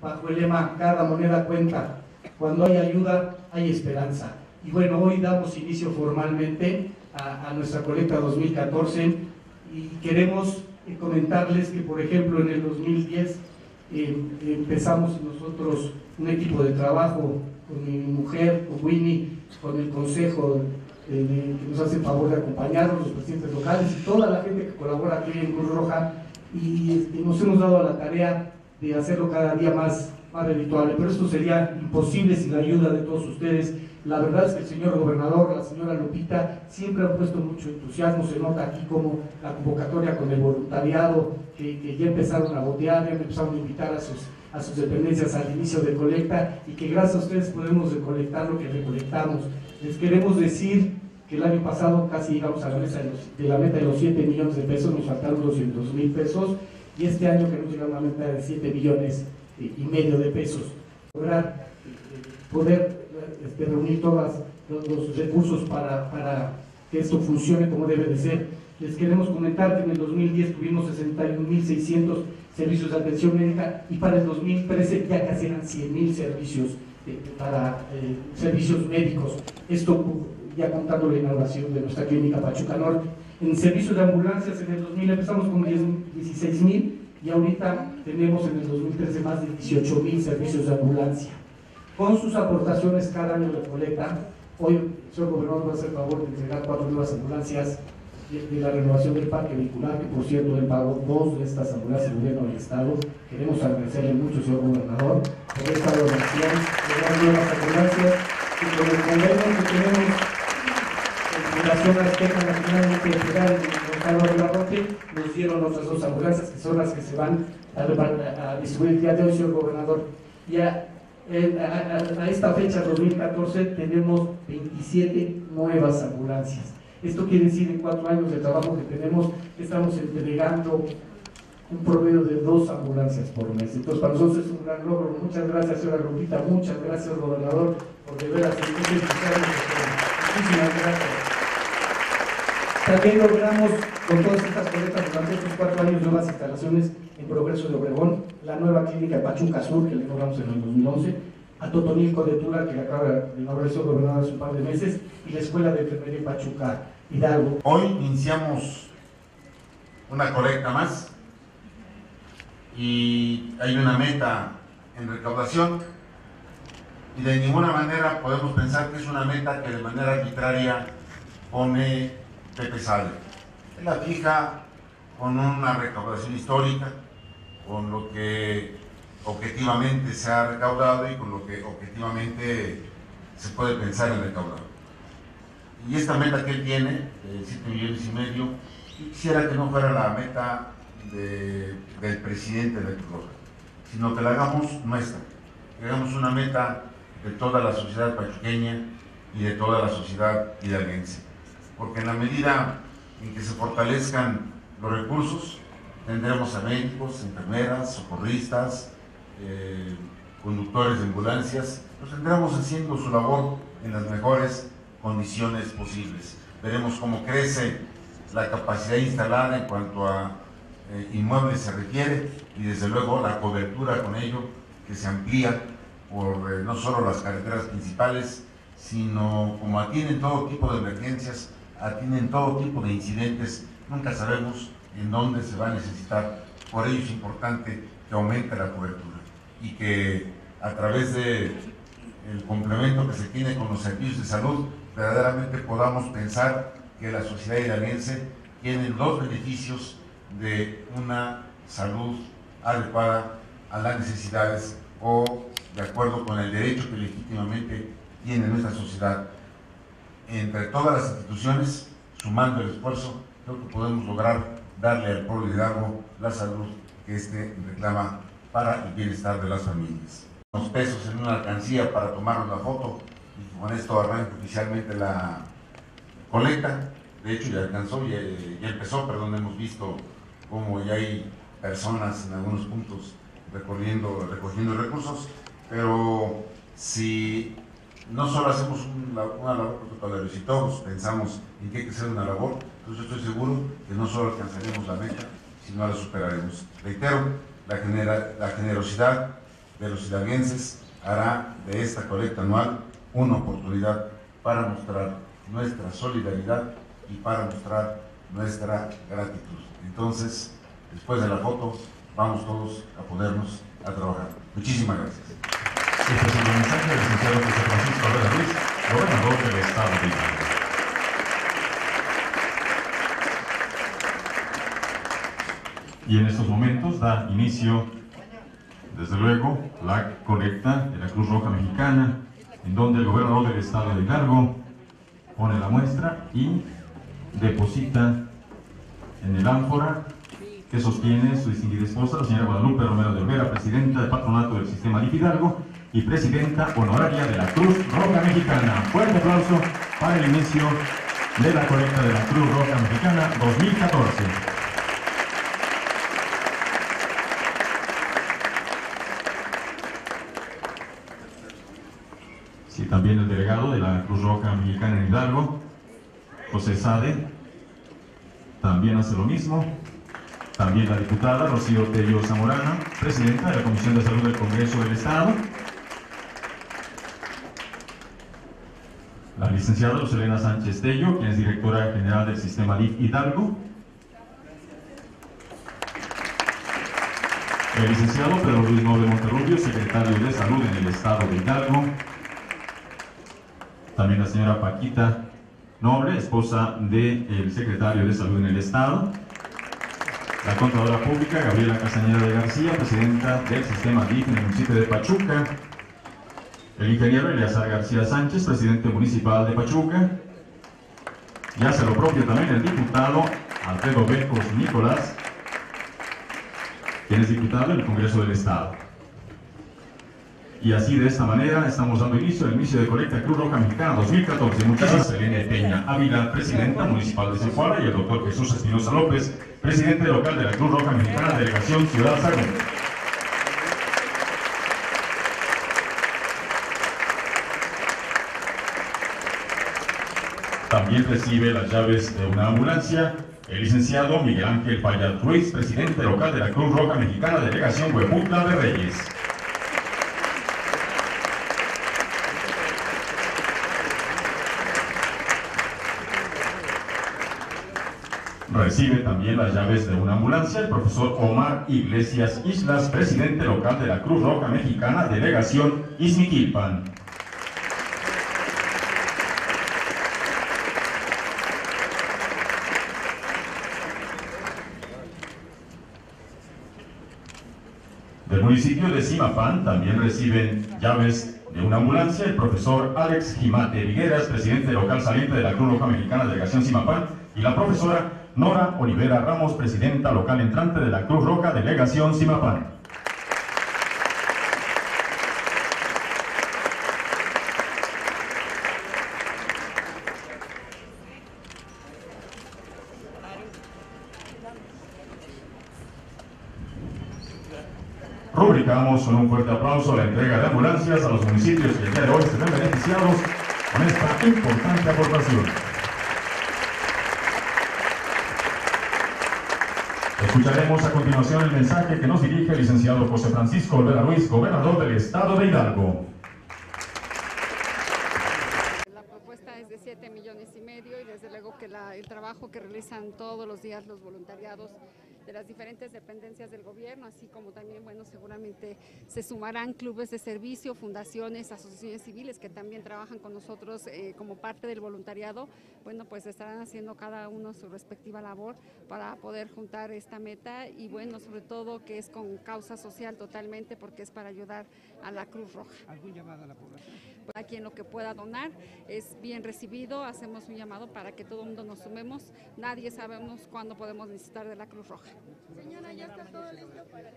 bajo el lema Cada moneda cuenta. Cuando hay ayuda, hay esperanza. Y bueno, hoy damos inicio formalmente a, nuestra colecta 2014 y queremos eh, comentarles que, por ejemplo, en el 2010 eh, empezamos nosotros un equipo de trabajo con mi mujer, con Winnie, con el consejo que nos hace el favor de acompañarnos, los presidentes locales y toda la gente que colabora aquí en Cruz Roja y, y nos hemos dado la tarea de hacerlo cada día más, más redituable. Pero esto sería imposible sin la ayuda de todos ustedes. La verdad es que el señor gobernador, la señora Lupita, siempre han puesto mucho entusiasmo. Se nota aquí como la convocatoria con el voluntariado, que, que ya empezaron a botear, ya empezaron a invitar a sus, a sus dependencias al inicio de colecta y que gracias a ustedes podemos recolectar lo que recolectamos. Les queremos decir que el año pasado casi llegamos a la, mesa de, de la meta de los 7 millones de pesos, nos faltaron 200 mil pesos y este año queremos llegar a una meta de 7 millones y medio de pesos. Lograr eh, poder este, reunir todos los, recursos para, para, que esto funcione como debe de ser. Les queremos comentar que en el 2010 tuvimos 61.600 servicios de atención médica y para el 2013 ya casi eran 100.000 servicios eh, para eh, servicios médicos. Esto ya contando la inauguración de nuestra clínica Pachuca Norte. En servicios de ambulancias en el 2000 empezamos con 16 mil y ahorita tenemos en el 2013 más de 18 mil servicios de ambulancia. Con sus aportaciones cada año de colecta, hoy el señor gobernador va a hacer favor de entregar cuatro nuevas ambulancias de, la renovación del parque vehicular, que por cierto él pagó dos de estas ambulancias del gobierno del Estado. Queremos agradecerle mucho, señor gobernador, por esta donación de las nuevas ambulancias y con el convenio que tenemos Fundación Azteca Nacional de Federal Gonzalo Roque nos dieron otras dos ambulancias que son las que se van a, distribuir el día de hoy, señor gobernador. Y a, esta fecha, 2014, tenemos 27 nuevas ambulancias. Esto quiere decir en cuatro años de trabajo que tenemos, estamos entregando un promedio de dos ambulancias por mes. Entonces, para nosotros es un gran logro. Muchas gracias, señora Lupita, muchas gracias, gobernador, por de veras Muchísimas gracias. También logramos con todas estas colectas durante estos cuatro años nuevas instalaciones en Progreso de Obregón, la nueva clínica Pachuca Sur, que le inauguramos en el 2011, a Totonilco de Tura, que acaba de inaugurar el gobernador hace un par de meses, y la Escuela de Enfermería Pachuca Hidalgo. Hoy iniciamos una colecta más y hay una meta en recaudación y de ninguna manera podemos pensar que es una meta que de manera arbitraria pone Pepe Sale. Él la fija con una recaudación histórica, con lo que objetivamente se ha recaudado y con lo que objetivamente se puede pensar en recaudar. Y esta meta que él tiene, de 7 millones y medio, quisiera que no fuera la meta del presidente de Cruz sino que la hagamos nuestra, que hagamos una meta de toda la sociedad pachuqueña y de toda la sociedad hidalguense porque en la medida en que se fortalezcan los recursos, tendremos a médicos, enfermeras, socorristas, eh, conductores de ambulancias, los tendremos haciendo su labor en las mejores condiciones posibles. Veremos cómo crece la capacidad instalada en cuanto a eh, inmuebles se requiere y desde luego la cobertura con ello que se amplía por eh, no solo las carreteras principales, sino como atienden todo tipo de emergencias, atienden todo tipo de incidentes, nunca sabemos en dónde se va a necesitar. Por ello es importante que aumente la cobertura y que a través del el complemento que se tiene con los servicios de salud, verdaderamente podamos pensar que la sociedad hidalguense tiene dos beneficios de una salud adecuada a las necesidades o de acuerdo con el derecho que legítimamente tiene nuestra sociedad entre todas las instituciones, sumando el esfuerzo, creo que podemos lograr darle al pueblo de Hidalgo la salud que éste reclama para el bienestar de las familias. Unos pesos en una alcancía para tomar una foto y con esto arranca oficialmente la colecta. De hecho ya alcanzó, ya, ya empezó, perdón, hemos visto cómo ya hay personas en algunos puntos recorriendo, recogiendo recursos, pero si no solo hacemos una, labor protocolaria, si todos pensamos en que hay que hacer una labor, entonces estoy seguro que no solo alcanzaremos la meta, sino la superaremos. Reitero, la, la generosidad de los hidalguenses hará de esta colecta anual una oportunidad para mostrar nuestra solidaridad y para mostrar nuestra gratitud. Entonces, después de la foto, vamos todos a ponernos a trabajar. Muchísimas gracias. Este es el mensaje del licenciado José Francisco Herrera Ruiz, gobernador del Estado de Hidalgo. Y en estos momentos da inicio, desde luego, la colecta de la Cruz Roja Mexicana, en donde el gobernador del Estado de Hidalgo pone la muestra y deposita en el ánfora que sostiene su distinguida esposa, la señora Guadalupe Romero de Olvera, presidenta del patronato del Sistema DIF Hidalgo y presidenta honoraria de la Cruz Roja Mexicana. Fuerte aplauso para el inicio de la colecta de la Cruz Roja Mexicana 2014. Sí, también el delegado de la Cruz Roja Mexicana en Hidalgo, José Sade, también hace lo mismo. También la diputada Rocío Tello Zamorana, presidenta de la Comisión de Salud del Congreso del Estado. La licenciada Lucelena Sánchez Tello, quien es directora general del Sistema DIF Hidalgo. El licenciado Pedro Luis Noble Monterrubio, secretario de Salud en el Estado de Hidalgo. También la señora Paquita Noble, esposa del secretario de Salud en el Estado. La contadora pública Gabriela Castañeda de García, presidenta del sistema DIF en el municipio de Pachuca. El ingeniero Eleazar García Sánchez, presidente municipal de Pachuca. Y hace lo propio también el diputado Alfredo Becos Nicolás, quien es diputado del Congreso del Estado. Y así de esta manera estamos dando inicio al inicio de Colecta Cruz Roja Mexicana 2014. Muchas gracias, Selene Peña Ávila, presidenta municipal de Zafuara, y el doctor Jesús Espinosa López, presidente local de la Cruz Roja Mexicana, delegación Ciudad Sagún. También recibe las llaves de una ambulancia el licenciado Miguel Ángel Payat Ruiz, presidente local de la Cruz Roja Mexicana, delegación Hueputla de Reyes. Recibe también las llaves de una ambulancia el profesor Omar Iglesias Islas, presidente local de la Cruz Roja Mexicana, delegación Izmiquilpan. Del municipio de Simapán también reciben llaves de una ambulancia el profesor Alex Jimate Vigueras, presidente local saliente de la Cruz Roja Mexicana, delegación Simapán, y la profesora Nora Olivera Ramos, presidenta local entrante de la Cruz Roja, delegación Simapán. Rubricamos con un fuerte aplauso la entrega de ambulancias a los municipios que el día de hoy se ven beneficiados con esta importante aportación. Escucharemos a continuación el mensaje que nos dirige el licenciado José Francisco Olvera Ruiz, gobernador del estado de Hidalgo. La propuesta es de 7 millones y medio y desde luego que el trabajo que realizan todos los días los voluntariados de las diferentes dependencias del gobierno, así como también, bueno, seguramente se sumarán clubes de servicio, fundaciones, asociaciones civiles que también trabajan con nosotros eh, como parte del voluntariado, bueno, pues estarán haciendo cada uno su respectiva labor para poder juntar esta meta y bueno, sobre todo que es con causa social totalmente porque es para ayudar a la Cruz Roja. ¿Algún llamado a la población? a quien lo que pueda donar es bien recibido. Hacemos un llamado para que todo el mundo nos sumemos. Nadie sabemos cuándo podemos necesitar de la Cruz Roja. Señora, ya está todo listo para